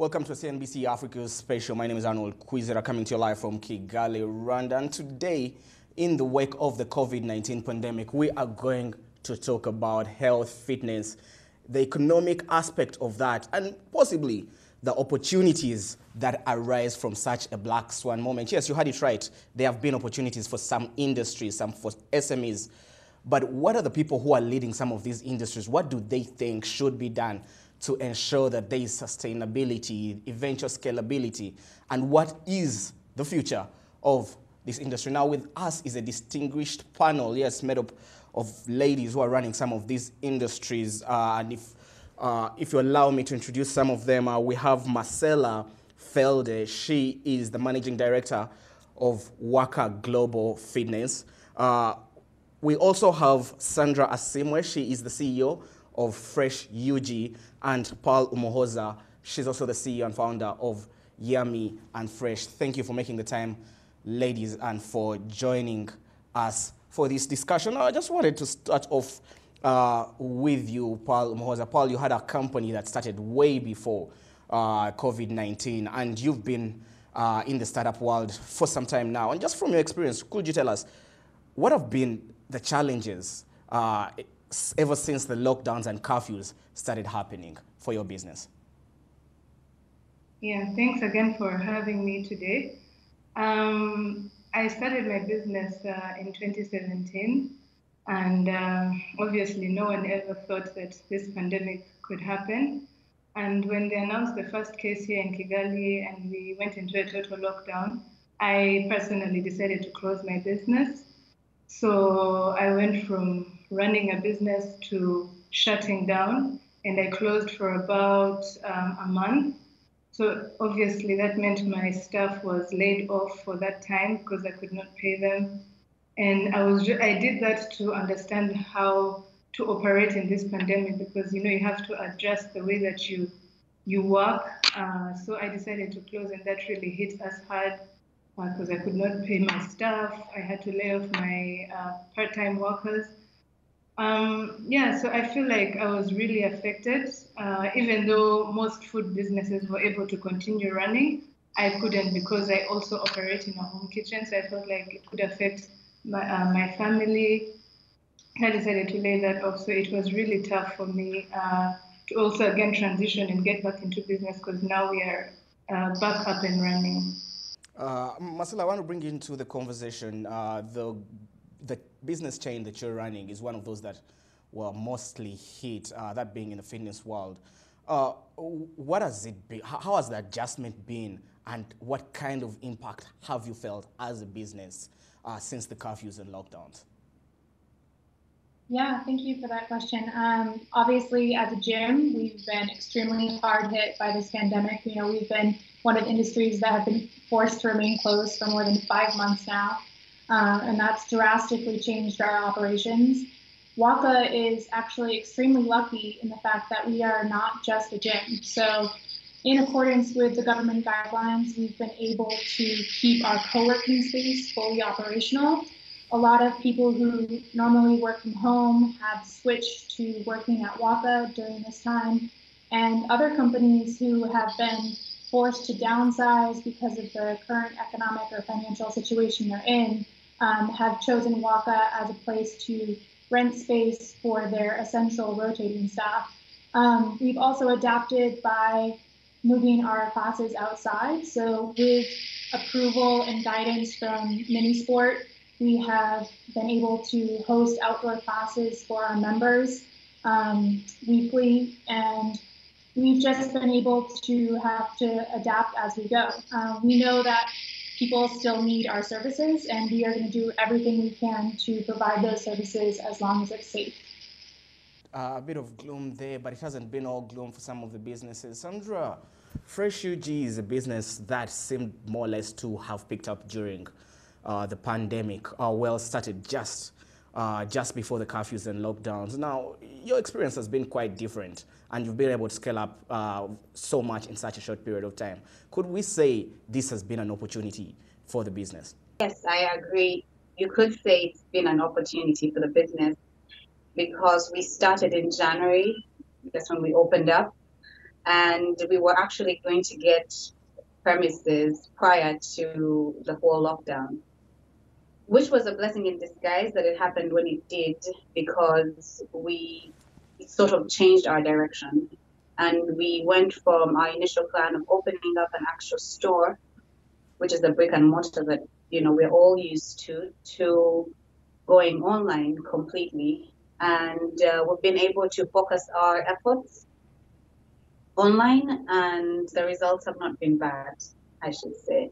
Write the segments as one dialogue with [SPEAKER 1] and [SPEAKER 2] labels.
[SPEAKER 1] Welcome to CNBC Africa's special. My name is Arnold Kwizera coming to you live from Kigali, Rwanda. And today, in the wake of the COVID-19 pandemic, we are going to talk about health, fitness, the economic aspect of that, and possibly the opportunities that arise from such a black swan moment. Yes, you had it right. There have been opportunities for some industries, some for SMEs. But what are the people who are leading some of these industries? What do they think should be done to ensure that there is sustainability, eventual scalability, and what is the future of this industry. Now, with us is a distinguished panel, yes, made up of ladies who are running some of these industries. Uh, and if, uh, if you allow me to introduce some of them, uh, we have Marcella Fedle. She is the managing director of Waka Global Fitness. Uh, we also have Sandra Asiime. She is the CEO of Fresh UG, and Pearl Umuhoza. She's also the CEO and founder of Yummy and Fresh. Thank you for making the time, ladies, and for joining us for this discussion. I just wanted to start off uh, with you, Pearl Umuhoza. Pearl, you had a company that started way before uh, COVID-19, and you've been uh, in the startup world for some time now. And just from your experience, could you tell us what have been the challenges uh, ever since the lockdowns and curfews started happening for your business?
[SPEAKER 2] Yeah, thanks again for having me today. Um, I started my business uh, in 2017, and uh, obviously, no one ever thought that this pandemic could happen. And when they announced the first case here in Kigali and we went into a total lockdown, I personally decided to close my business. So I went from running a business to shutting down, and I closed for about um, a month. So obviously that meant my staff was laid off for that time because I could not pay them, and I was I did that to understand how to operate in this pandemic because you know you have to adjust the way that you you work. Uh, so I decided to close, and that really hit us hard because uh, I could not pay my staff. I had to lay off my uh, part-time workers. Um, yeah, so I feel like I was really affected. Uh, even though most food businesses were able to continue running, I couldn't because I also operate in a home kitchen. So I felt like it could affect my, uh, my family. I decided to lay that off. So it was really tough for me uh, to also again transition and get back into business because now we are uh, back up and running.
[SPEAKER 1] Uh, Marcella, I want to bring into the conversation. Uh, the the business chain that you're running is one of those that were mostly hit, uh, that being in the fitness world. Uh, what has it been? How has the adjustment been, and what kind of impact have you felt as a business uh, since the curfews and lockdowns?
[SPEAKER 3] Yeah, thank you for that question. Um, obviously, as a gym, we've been extremely hard hit by this pandemic. You know, we've been one of the industries that have been forced to remain closed for more than five months now uh, and that's drastically changed our operations. Waka is actually extremely lucky in the fact that we are not just a gym. So, in accordance with the government guidelines, we've been able to keep our co working space fully operational. A lot of people who normally work from home have switched to working at Waka during this time, and other companies who have been forced to downsize because of the current economic or financial situation they're in um, have chosen Waka as a place to rent space for their essential rotating staff. Um, we've also adapted by moving our classes outside. So with approval and guidance from Minisport, we have been able to host outdoor classes for our members um, weekly, and we've just been able to have to adapt as we go. Uh, we know that people still need our services, and we are going to do everything we can to provide those services as long as it's safe.
[SPEAKER 1] Uh, a bit of gloom there, but it hasn't been all gloom for some of the businesses. Sandra, Fresh UG is a business that seemed more or less to have picked up during uh, the pandemic, uh, well started just uh, just before the curfews and lockdowns. Now, your experience has been quite different, and you've been able to scale up uh, so much in such a short period of time. Could we say this has been an opportunity for the business?
[SPEAKER 4] Yes, I agree. You could say it's been an opportunity for the business because we started in January. That's when we opened up.
[SPEAKER 5] and we were actually going to get premises prior to the whole lockdown, which was a blessing in disguise that it happened when it did because we sort of changed our direction. And we went from our initial plan of opening up an actual store, which is the brick and mortar that you know we're all used to, to going online completely. And uh, we've been able to focus our efforts online, and the results have not been bad, I should say.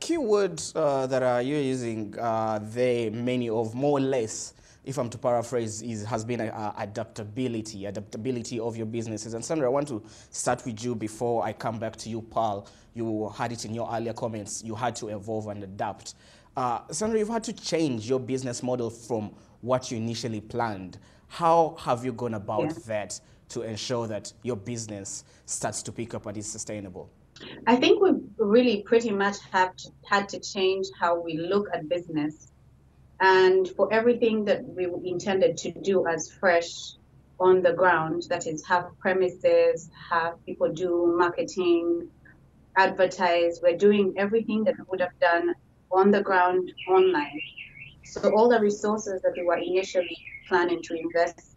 [SPEAKER 1] Keywords uh, that are you're using, uh, they many of more or less, if I'm to paraphrase, is has been a, a adaptability, adaptability of your businesses. And Sandra, I want to start with you before I come back to you, Pearl. You had it in your earlier comments. You had to evolve and adapt. Uh, Sandra, you've had to change your business model from what you initially planned. How have you gone about yeah. that to ensure that your business starts to pick up and is sustainable?
[SPEAKER 5] I think we really pretty much have to, had to change how we look at business. And for everything that we intended to do as fresh on the ground, that is, have premises, have people do marketing, advertise, we're doing everything that we would have done on the ground online. So all the resources that we were initially planning to invest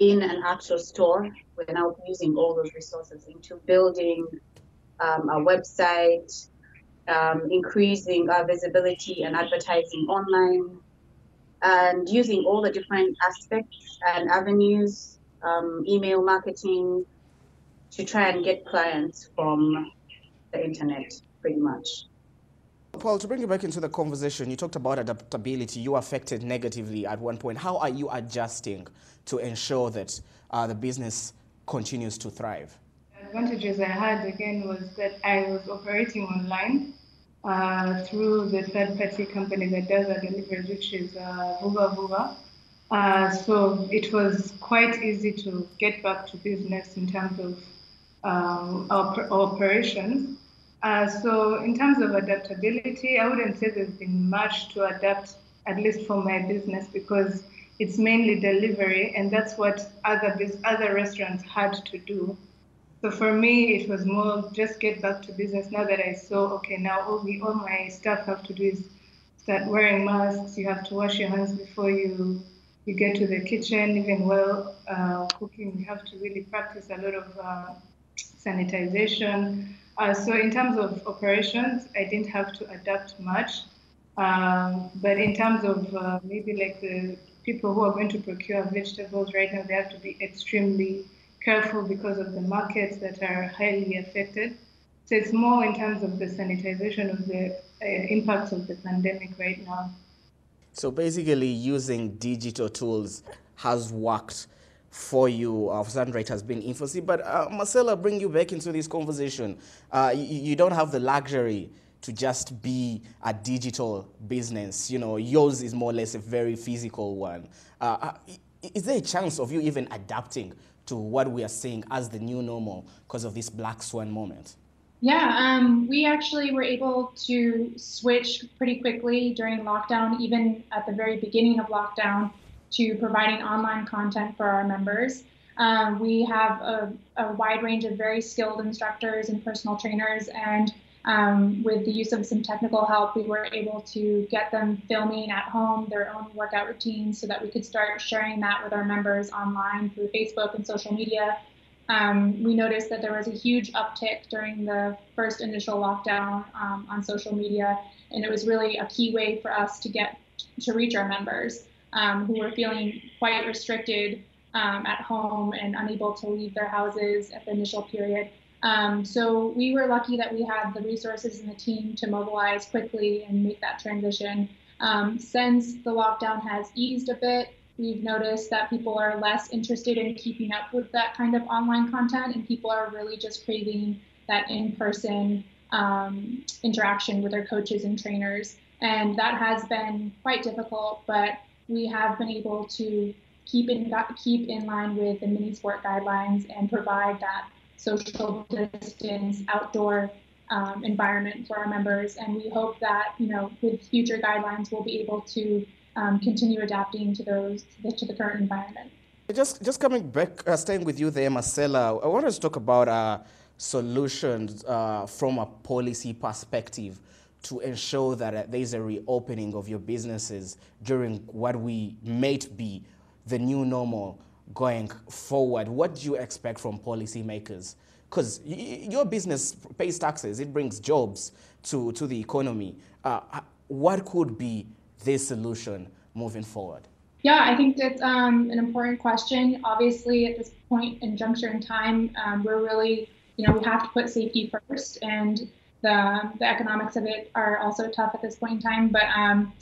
[SPEAKER 5] in an actual store. We're now using all those resources into building um, a website, um, increasing our visibility and advertising online, and using all the different aspects and avenues, um, email marketing, to try and get clients from the internet, pretty much.
[SPEAKER 1] Pearl, to bring you back into the conversation, you talked about adaptability. You affected negatively at one point. How are you adjusting to ensure that uh, the business continues to thrive?
[SPEAKER 2] Advantages I had again was that I was operating online uh, through the third party company that does our delivery, which is uh, Vuba. Uh, so it was quite easy to get back to business in terms of um, our, our operations. Uh, so in terms of adaptability, I wouldn't say there's been much to adapt, at least for my business, because it's mainly delivery, and that's what other other restaurants had to do. So for me, it was more just get back to business. Now that I saw, okay, now all we all my staff have to do is start wearing masks. You have to wash your hands before you you get to the kitchen. Even while uh, cooking, you have to really practice a lot of uh, sanitization. Uh, so in terms of operations, I didn't have to adapt much. Um, but in terms of uh, maybe like the people who are going to procure vegetables right now, they have to be extremely careful because of the markets that are highly affected. So it's more in terms of the sanitization of the uh, impacts of the pandemic right now.
[SPEAKER 1] So basically, using digital tools has worked for you. Uh, it has been infancy. But uh, Marcella, bring you back into this conversation. Uh, you, you, don't have the luxury to just be a digital business. You know, yours is more or less a very physical one. Uh, uh is there a chance of you even adapting to what we are seeing as the new normal because of this black swan moment?
[SPEAKER 3] Yeah, um, we actually were able to switch pretty quickly during lockdown, even at the very beginning of lockdown to providing online content for our members. Um, we have a, a, wide range of very skilled instructors and personal trainers, and um, with the use of some technical help, we were able to get them filming at home their own workout routines so that we could start sharing that with our members online through Facebook and social media. Um, we noticed that there was a huge uptick during the first initial lockdown um, on social media, and it was really a key way for us to get to reach our members um, who were feeling quite restricted um, at home and unable to leave their houses at the initial period. Um, so we were lucky that we had the resources and the team to mobilize quickly and make that transition. Um, since the lockdown has eased a bit, we've noticed that people are less interested in keeping up with that kind of online content, and people are really just craving that in-person um, interaction with their coaches and trainers. And that has been quite difficult, but we have been able to keep in keep in line with the mini sport guidelines and provide that social distance outdoor um, environment for our members. And we hope that you know with future guidelines we'll be able to um, continue adapting to those to the, current environment.
[SPEAKER 1] just just coming back, uh, staying with you there, Marcella. I wanted to talk about uh, solutions uh, from a policy perspective to ensure that uh, there is a reopening of your businesses during what we might be the new normal going forward. What do you expect from policymakers? Because your business pays taxes, it brings jobs to, to the economy. Uh, what could be the solution moving forward?
[SPEAKER 3] Yeah, I think that's um, an important question. Obviously, at this point in juncture in time, um, we're really, you know, we have to put safety first, and the the economics of it are also tough at this point in time. But um,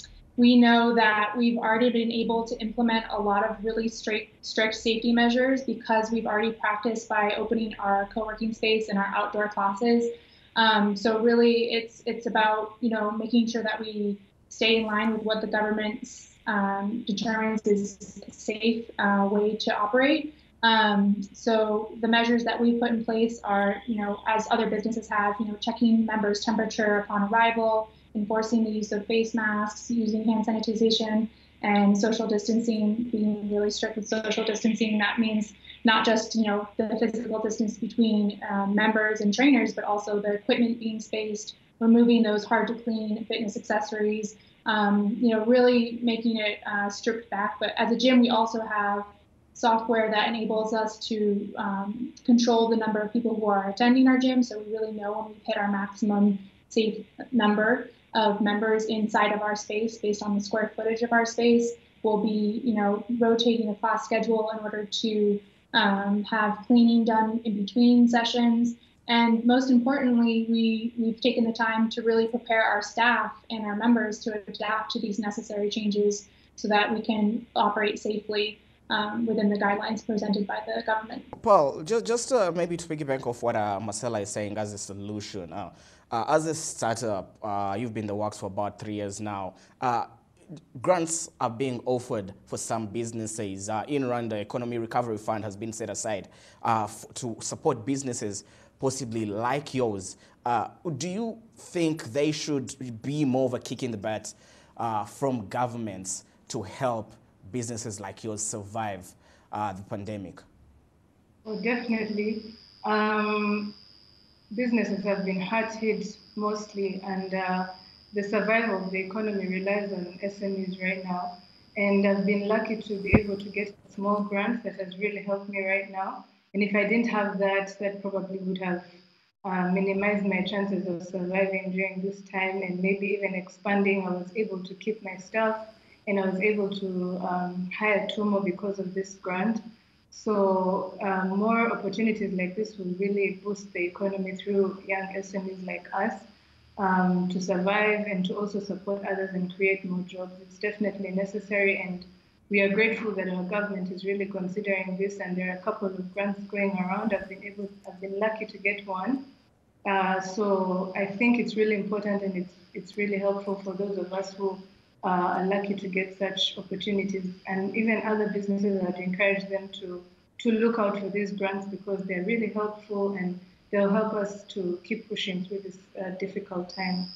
[SPEAKER 3] we know that we've already been able to implement a lot of really strict strict safety measures because we've already practiced by opening our co-working space and our outdoor classes. Um, so really, it's it's about you know making sure that we stay in line with what the government's um, determines is a safe uh, way to operate. Um, so the measures that we put in place are, you know, as other businesses have, you know, checking members' temperature upon arrival, enforcing the use of face masks, using hand sanitization, and social distancing, being really strict with social distancing. That means not just, you know, the physical distance between um, members and trainers, but also the equipment being spaced, removing those hard to clean fitness accessories, um, you know, really making it uh, stripped back. But as a gym, we also have software that enables us to um, control the number of people who are attending our gym. So we really know when we've hit our maximum safe number of members inside of our space based on the square footage of our space. We'll be, you know, rotating the class schedule in order to um, have cleaning done in between sessions. And most importantly, we, we've taken the time to really prepare our staff and our members to adapt to these necessary changes so that we can operate safely um, within the guidelines presented by the government.
[SPEAKER 1] Pearl, just, just uh, maybe to piggyback off what uh, Marcella is saying as a solution. Uh, uh as a startup, uh, you've been in the works for about three years now. Uh, grants are being offered for some businesses. in Rwanda, Economy Recovery Fund has been set aside to support businesses possibly like yours, uh, do you think they should be more of a kick in the butt uh, from governments to help businesses like yours survive uh, the pandemic?
[SPEAKER 2] Oh, definitely. Um, businesses have been hard hit mostly, and uh, the survival of the economy relies on SMEs right now. And I've been lucky to be able to get a small grants that has really helped me right now. And if I didn't have that, that probably would have uh, minimized my chances of surviving during this time and maybe even expanding. I was able to keep my staff and I was able to um, hire two more because of this grant. So um, more opportunities like this will really boost the economy through young SMEs like us um, to survive and to also support others and create more jobs. It's definitely necessary and we are grateful that our government is really considering this, and there are a couple of grants going around. I've been able, I've been lucky to get one. Uh, so I think it's really important, and it's it's really helpful for those of us who are lucky to get such opportunities, and even other businesses. I'd encourage them to to look out for these grants because they're really helpful and they'll help us to keep pushing through this uh, difficult time.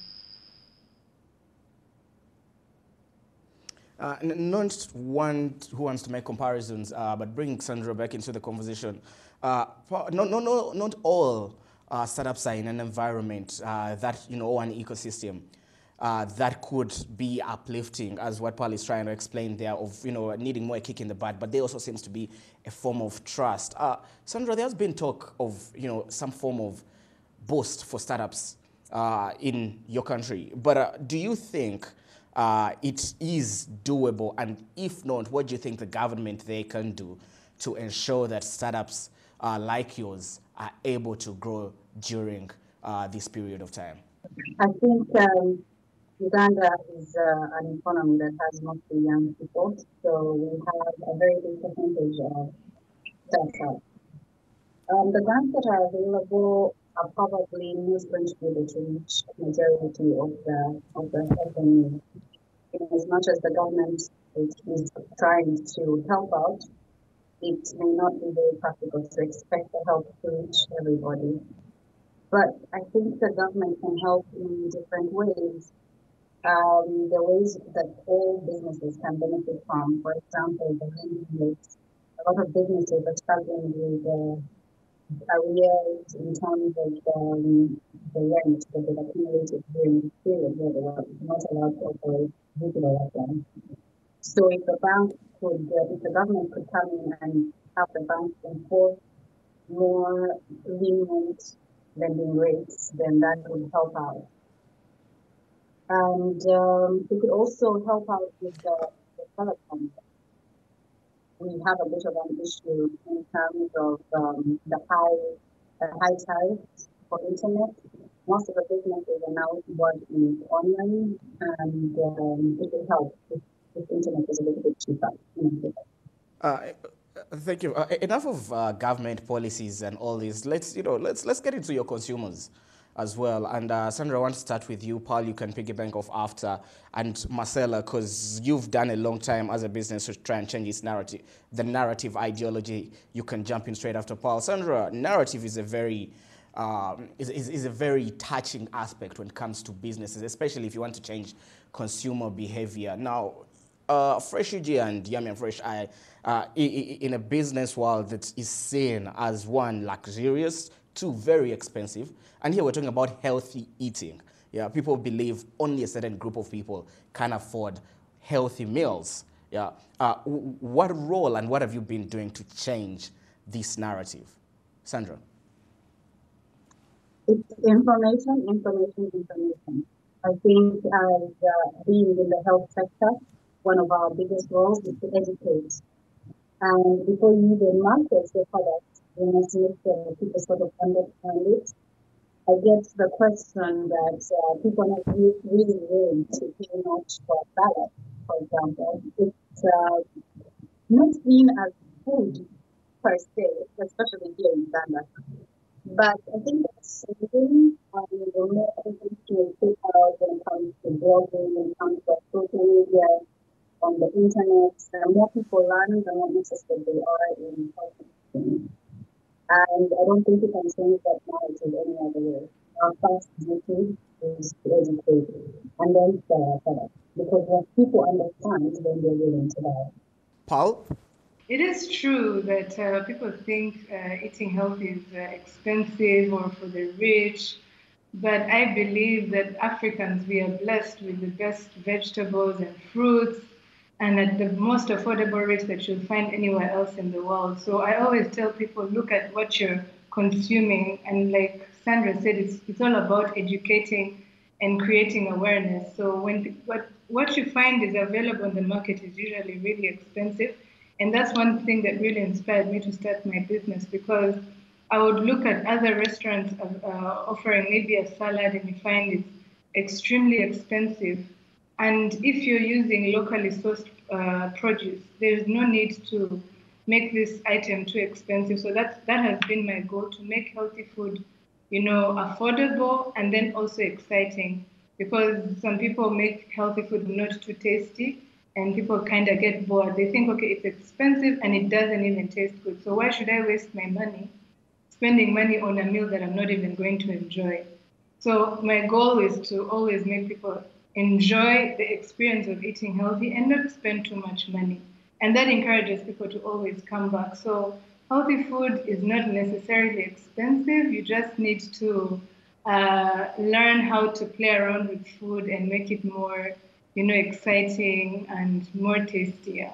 [SPEAKER 1] Uh, not one who wants to make comparisons, uh, but bring Sandra back into the conversation. Uh, no, no, no, not all uh, startups are in an environment uh, that, you know, or an ecosystem uh, that could be uplifting, as what Pearl is trying to explain there, of, you know, needing more kick in the butt, but there also seems to be a form of trust. Sandra, there's been talk of, you know, some form of boost for startups in your country, but do you think uh, it is doable? And if not, what do you think the government they can do to ensure that startups uh, like yours are able to grow during uh, this period of time?
[SPEAKER 4] I think um, Uganda is uh, an economy that has mostly young people, so we have a very big percentage of startups. Um, the grants that are available are probably not going to reach majority of the of the SME. As much as the government is, is trying to help out, it may not be very practical to expect the help to reach everybody. But I think the government can help in different ways. Um, the ways that all businesses can benefit from, for example, the lending rates a lot of businesses are struggling with uh, arrears in terms of um, the rent that they accumulated during the period where they were not allowed to operate lockdown. So if the bank could, uh, if the government could come in and have the bank enforce more lenient lending rates, then that would help out. And um, it could also help out with the, the telecom. We have a bit of an issue in terms of um, the high, uh, high tariffs for internet. Most of the businesses are now working online, and um, it will help if, if internet is a little bit cheaper.
[SPEAKER 1] Uh, thank you. Uh, enough of uh, government policies and all this. Let's you know. Let's let's get into your consumers as well. And uh, Sandra, I want to start with you. Pearl, you can piggyback off after. And Marcella, because you've done a long time as a business to try and change its narrative, the narrative ideology, you can jump in straight after Pearl. Sandra, narrative is a very um, is, is, is, a very touching aspect when it comes to businesses, especially if you want to change consumer behavior. Now, uh, Fresh UG and Yummy and Fresh I, uh, in a business world that is seen as one luxurious, two very expensive, and here we're talking about healthy eating. Yeah, people believe only a certain group of people can afford healthy meals. Yeah, uh, what role and what have you been doing to change this narrative, Sandra?
[SPEAKER 4] It's information, information, information. I think as uh, being in the health sector, one of our biggest roles is to educate. And before you even market your product, you must make sure people sort of understand it. I get the question that uh, people are really willing to pay much for a salad, for example. It's uh, not seen as food per se, especially here in Uganda. But I think that's something um, the more people take out when it comes to blogging, when it comes to social media, on the internet, the more people learn, the more interested they are in helping. And I don't think you can change that knowledge in any other way. Our first duty is to educate and then share products. Because when people understand, then they're willing to buy.
[SPEAKER 1] Pearl?
[SPEAKER 2] It is true that uh, people think uh, eating healthy is uh, expensive or for the rich, but I believe that Africans, we are blessed with the best vegetables and fruits and at the most affordable rates that you'll find anywhere else in the world. So I always tell people, look at what you're consuming. And like Sandra said, it's, it's all about educating and creating awareness. So when what, what you find is available in the market is usually really expensive. And that's one thing that really inspired me to start my business because I would look at other restaurants uh, offering maybe a salad and you find it's extremely expensive. And if you're using locally sourced uh, produce, there's no need to make this item too expensive. So that that has been my goal to make healthy food, you know, affordable and then also exciting. Because some people make healthy food not too tasty, and people kind of get bored. They think, okay, it's expensive and it doesn't even taste good. So why should I waste my money spending money on a meal that I'm not even going to enjoy? So my goal is to always make people enjoy the experience of eating healthy and not spend too much money. And that encourages people to always come back. So healthy food is not necessarily expensive. You just need to uh, learn how to play around with food and make it more, you know, exciting and more tastier.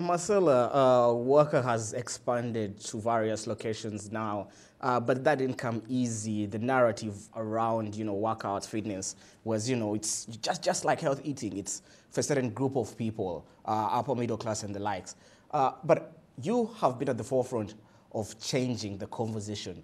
[SPEAKER 1] Marcella, uh, Waka has expanded to various locations now, uh, but that didn't come easy. The narrative around, you know, workout fitness was, you know, it's just, just like health eating. It's for a certain group of people, uh, upper middle class and the likes. Uh, but you have been at the forefront of changing the conversation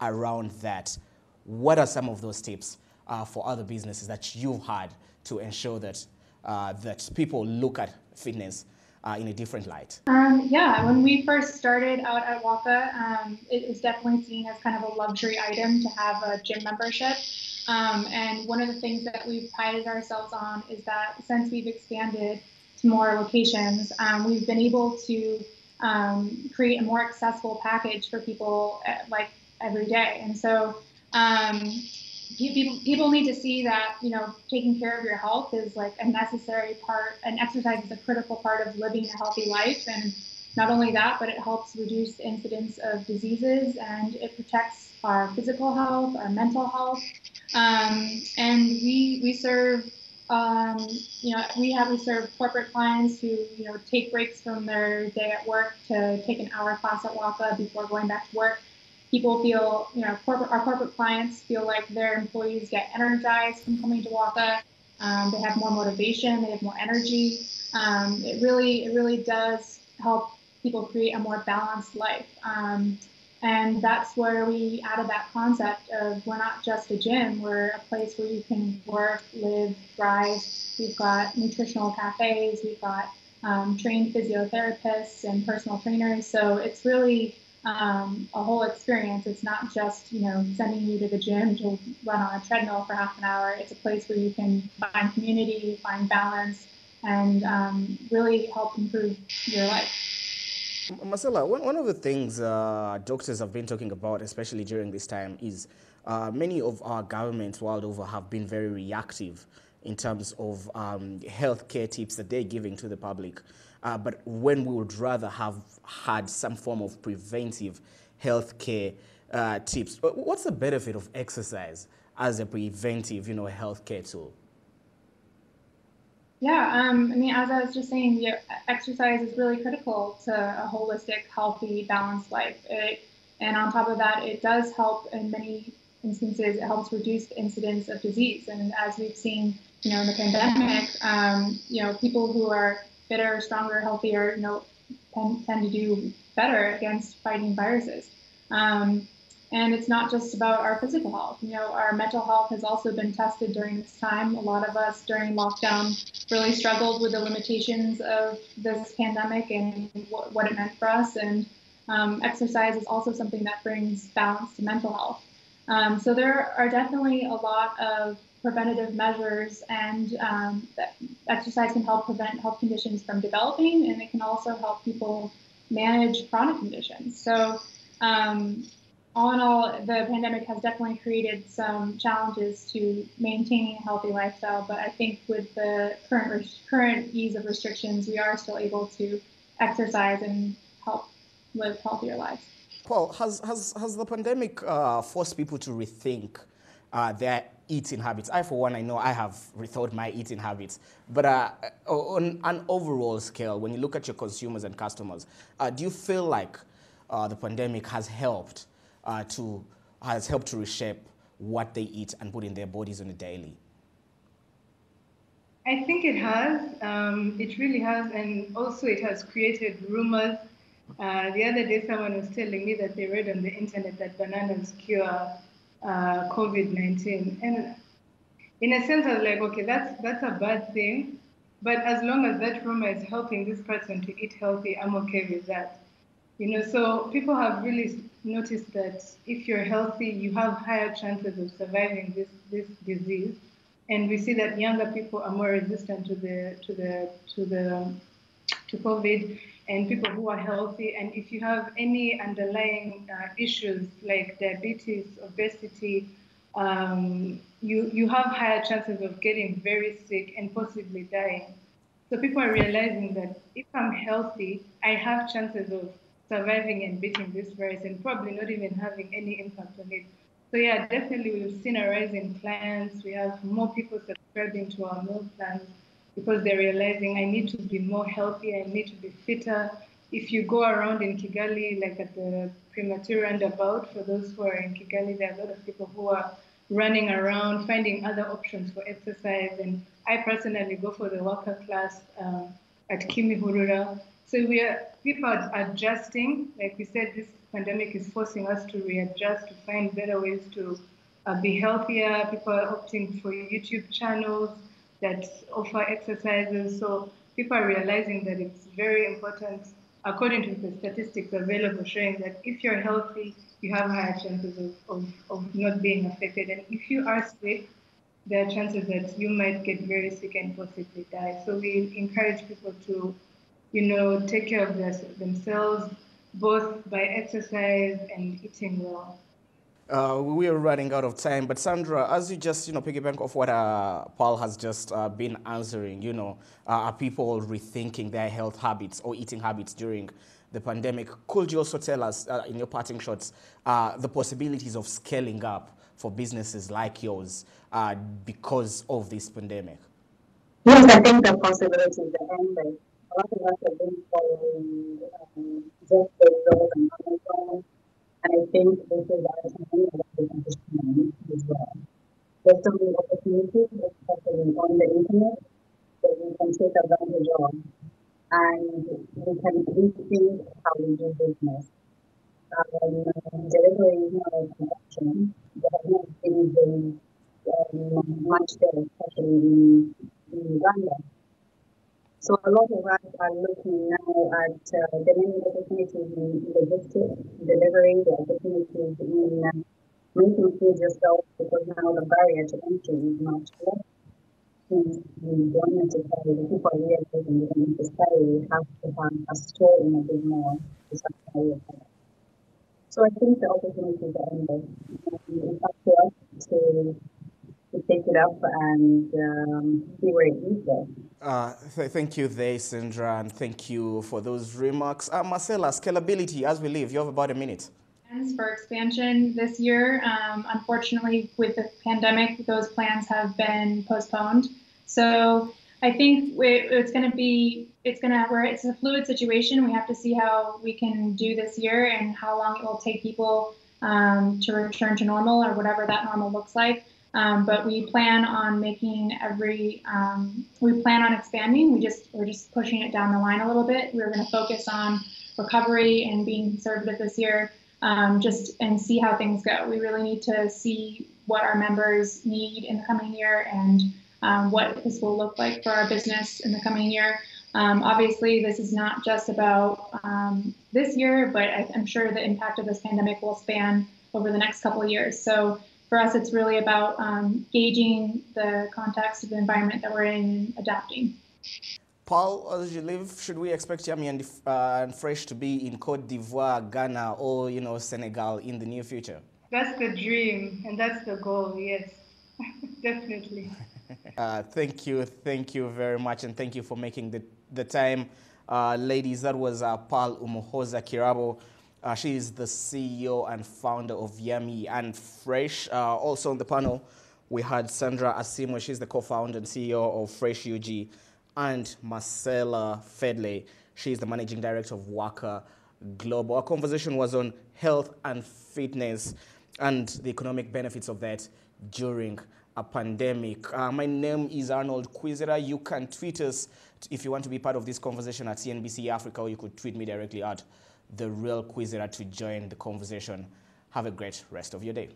[SPEAKER 1] around that. What are some of those tips uh, for other businesses that you've had to ensure that, uh, that people look at fitness uh, in a different light?
[SPEAKER 3] Um, yeah, when we first started out at Waka, um, was definitely seen as kind of a luxury item to have a gym membership. Um, and one of the things that we've prided ourselves on is that since we've expanded to more locations, um, we've been able to um, create a more accessible package for people at, uh, like every day. And so um, people, people need to see that you know taking care of your health is like a necessary part and exercise is a critical part of living a healthy life and not only that, but it helps reduce incidence of diseases and it protects our physical health, our mental health. Um, and we, we serve, um, you know, we have, we serve corporate clients who, you know, take breaks from their day at work to take an hour class at Waka before going back to work. People feel, you know, corporate, our corporate clients feel like their employees get energized from coming to Waka. Um, they have more motivation, they have more energy. Um, it really, it really does help people create a more balanced life. Um, and that's where we added that concept of we're not just a gym, we're a place where you can work, live, thrive. We've got nutritional cafes, we've got um, trained physiotherapists and personal trainers. So it's really um, a whole experience. It's not just you know sending you to the gym to run on a treadmill for half an hour. It's a place where you can find community, find balance, and um, really help improve your life.
[SPEAKER 1] Marcella, one, one of the things uh, doctors have been talking about, especially during this time, is uh, many of our governments world over have been very reactive in terms of um, healthcare tips that they're giving to the public. Uh, but when we would rather have had some form of preventive healthcare uh, tips, what's the benefit of exercise as a preventive, you know, healthcare tool?
[SPEAKER 3] Yeah, um, I mean, as I was just saying, exercise is really critical to a holistic, healthy, balanced life. It, and on top of that, it does help in many instances. It helps reduce the incidence of disease. And as we've seen, you know, in the pandemic, um, you know, people who are fitter, stronger, healthier, you know, tend, tend to do better against fighting viruses. Um, and it's not just about our physical health. You know, our mental health has also been tested during this time. A lot of us during lockdown really struggled with the limitations of this pandemic and what, what it meant for us. And um, exercise is also something that brings balance to mental health. Um, so there are definitely a lot of preventative measures, and um, exercise can help prevent health conditions from developing, and it can also help people manage chronic conditions. So um, all in all, the pandemic has definitely created some challenges to maintaining a healthy lifestyle. But I think with the current current ease of restrictions, we are still able to exercise and help live healthier lives.
[SPEAKER 1] Pearl, has has has the pandemic uh, forced people to rethink uh, their eating habits? I, for one, I know I have rethought my eating habits. But uh, on an overall scale, when you look at your consumers and customers, uh, do you feel like uh, the pandemic has helped? uh, to has helped to reshape what they eat and put in their bodies on a daily?
[SPEAKER 2] I think it has. Um, it really has, and also it has created rumors. Uh, the other day, someone was telling me that they read on the internet that bananas cure uh, COVID-19, and in a sense, I was like, okay, that's that's a bad thing, but as long as that rumor is helping this person to eat healthy, I'm okay with that. You know, so people have really noticed that if you're healthy, you have higher chances of surviving this, this disease. And we see that younger people are more resistant to the to the to the to COVID, and people who are healthy. And if you have any underlying uh, issues like diabetes, obesity, um, you you have higher chances of getting very sick and possibly dying. So people are realizing that if I'm healthy, I have chances of surviving and beating this virus and probably not even having any impact on it. So yeah, definitely we've seen a rise in clients. We have more people subscribing to our meal plans because they're realizing I need to be more healthy, I need to be fitter. If you go around in Kigali, like at the premature roundabout, for those who are in Kigali, there are a lot of people who are running around, finding other options for exercise. And I personally go for the Waka class um, at Kimihurura so we are people are adjusting. Like we said, this pandemic is forcing us to readjust to find better ways to uh, be healthier. People are opting for YouTube channels that offer exercises. So people are realizing that it's very important, according to the statistics available, showing that if you're healthy, you have higher chances of, of, of not being affected. And if you are sick, there are chances that you might get very sick and possibly die. So we encourage people to you know, take care of their, themselves both by exercise and eating well.
[SPEAKER 1] Uh, we are running out of time, but Sandra, as you just you know piggyback off what uh, Pearl has just uh, been answering, you know, uh, are people rethinking their health habits or eating habits during the pandemic. Could you also tell us, uh, in your parting shots, uh, the possibilities of scaling up for businesses like yours because of this pandemic?
[SPEAKER 4] Yes, I think the possibilities are endless. A lot of us have been following um, just the and I think is our time that we can as well. There's so many opportunities, especially on the internet, that we can take advantage of and we can rethink how we do business. Um, delivery is not an option. There has not um, much there, especially in, in Uganda. So a lot of us are looking now at uh, the many opportunities in logistics, delivery, the opportunities in uh, making food yourself because now the barrier to entry is much less since we don't necessarily, the people realizing we don't necessarily have to have a store in a big mall to supply your. So I think the opportunities are endless. To us to, to take it up and um, see where it leads us.
[SPEAKER 1] Uh, th thank you there, Sandra, and thank you for those remarks. Uh, Marcella, scalability, as we leave, you have about a minute Plans
[SPEAKER 3] for expansion this year. Um, unfortunately, with the pandemic, those plans have been postponed. So I think it's going to be it's going to where it's a fluid situation. We have to see how we can do this year and how long it will take people um, to return to normal or whatever that normal looks like. Um, but we plan on making every um, we plan on expanding. We just we're just pushing it down the line a little bit. We're going to focus on recovery and being conservative this year um, just and see how things go. We really need to see what our members need in the coming year and um, what this will look like for our business in the coming year. Um, obviously, this is not just about um, this year, but I, am sure the impact of this pandemic will span over the next couple of years. So for us, it's really about um, gauging the context of the environment that we're in and adapting.
[SPEAKER 1] Pearl, as you live, should we expect Yummy and, uh, and Fresh to be in Cote d'Ivoire, Ghana, or you know Senegal in the near future?
[SPEAKER 2] That's the dream, and that's the goal. Yes, definitely.
[SPEAKER 1] uh, thank you, thank you very much, and thank you for making the the time, uh, ladies. That was uh, Pearl Umuhoza Kirabo. Uh, she is the CEO and founder of Yummy and Fresh. Uh, also on the panel, we had Sandra Asiime. She's the co-founder and CEO of Fresh UG and Marcella Fedley. She's the managing director of Waka Global. Our conversation was on health and fitness and the economic benefits of that during a pandemic. Uh, my name is Arnold Kwizera. You can tweet us if you want to be part of this conversation at CNBC Africa, or you could tweet me directly at the real Kwizera to join the conversation. Have a great rest of your day.